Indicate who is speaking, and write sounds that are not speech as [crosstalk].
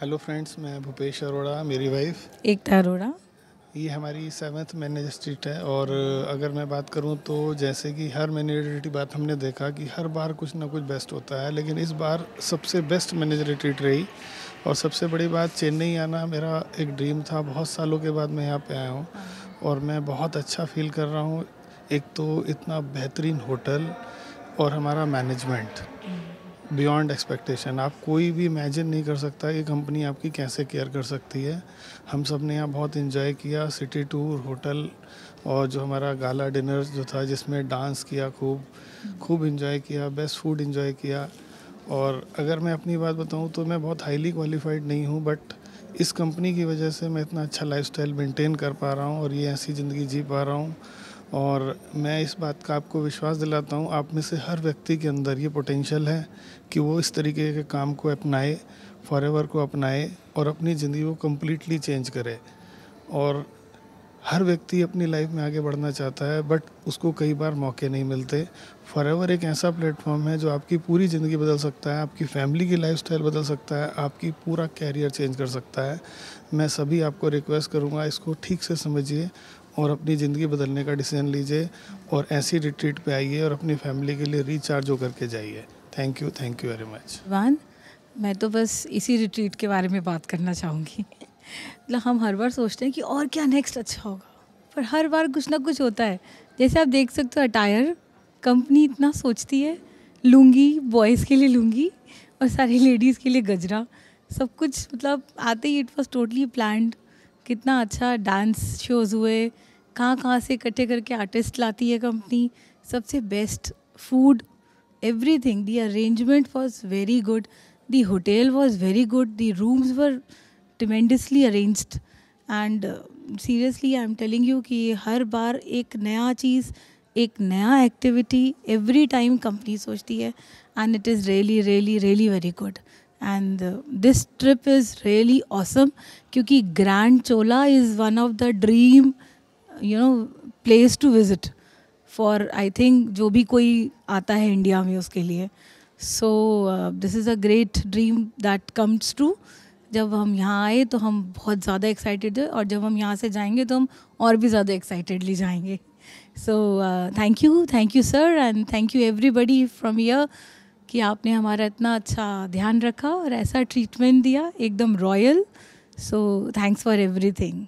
Speaker 1: Hello friends मैं भूपेश अरोड़ा मेरी wife
Speaker 2: एकता अरोड़ा.
Speaker 1: ये हमारी सेवन्थ मैनेज स्ट्रीट है और अगर मैं बात करूँ तो जैसे कि हर मैनेजरिटी बात हमने देखा कि हर बार कुछ ना कुछ बेस्ट होता है लेकिन इस बार सबसे बेस्ट मैनेजर ट्रीट रही. और सबसे बड़ी बात चेन्नई आना मेरा एक ड्रीम था बहुत सालों के बाद मैं यहाँ पे आया हूँ और मैं बहुत अच्छा फील कर रहा हूँ. एक तो इतना बेहतरीन होटल और हमारा मैनेजमेंट बियॉन्ड एक्सपेक्टेशन आप कोई भी इमेजिन नहीं कर सकता कि कंपनी आपकी कैसे केयर कर सकती है। हम सबने यहाँ बहुत इन्जॉय किया सिटी टूर होटल और जो हमारा गाला डिनर जो था, जिसमें डांस किया खूब खूब इन्जॉय किया बेस्ट फ़ूड इन्जॉय किया। और अगर मैं अपनी बात बताऊँ तो मैं बहुत हाईली क्वालिफाइड नहीं हूँ बट इस कंपनी की वजह से मैं इतना अच्छा लाइफस्टाइल मेंटेन कर पा रहा हूँ और ये ऐसी ज़िंदगी जी पा रहा हूँ। और मैं इस बात का आपको विश्वास दिलाता हूँ, आप में से हर व्यक्ति के अंदर ये पोटेंशियल है कि वो इस तरीके के काम को अपनाए फॉर को अपनाए और अपनी ज़िंदगी को कम्प्लीटली चेंज करे। और हर व्यक्ति अपनी लाइफ में आगे बढ़ना चाहता है बट उसको कई बार मौके नहीं मिलते। फॉर एक ऐसा प्लेटफॉर्म है जो आपकी पूरी ज़िंदगी बदल सकता है, आपकी फैमिली की लाइफस्टाइल बदल सकता है, आपकी पूरा कैरियर चेंज कर सकता है। मैं सभी आपको रिक्वेस्ट करूँगा इसको ठीक से समझिए और अपनी ज़िंदगी बदलने का डिसीज़न लीजिए और ऐसी रिट्रीट पे आइए और अपनी फैमिली के लिए रिचार्ज होकर के जाइए। Thank you thank you very much
Speaker 2: वान मैं तो बस इसी रिट्रीट के बारे में बात करना चाहूँगी। मतलब हम हर बार सोचते हैं कि और क्या नेक्स्ट अच्छा होगा। पर हर बार कुछ ना कुछ होता है। जैसे आप देख सकते हो अटायर कंपनी इतना सोचती है, लूँगी बॉयज़ के लिए लूँगी और सारी [laughs] लेडीज़ के लिए गजरा। सब कुछ मतलब आते ही इट वॉज़ टोटली प्लान्ड कितना अच्छा डांस शोज़ हुए कहाँ कहाँ से इकट्ठे करके आर्टिस्ट लाती है कंपनी सबसे best food everything the arrangement was very good the hotel was very good the rooms were tremendously arranged and seriously I am telling you कि हर बार एक नया चीज़, एक नया एक्टिविटी एवरी टाइम कंपनी सोचती है. And it is really really really very good and this trip is really awesome क्योंकि grand Chola is one of the dream you know place to visit for I think जो भी कोई आता है India में उसके लिए. So this is a great dream that comes true जब हम यहाँ आए तो हम बहुत ज़्यादा एक्साइटेड है और जब हम यहाँ से जाएँगे तो हम और भी ज़्यादा एक्साइटेडली जाएँगे. So thank you thank you sir and thank you everybody from यर कि आपने हमारा इतना अच्छा ध्यान रखा और ऐसा ट्रीटमेंट दिया, एकदम royal so thanks for everything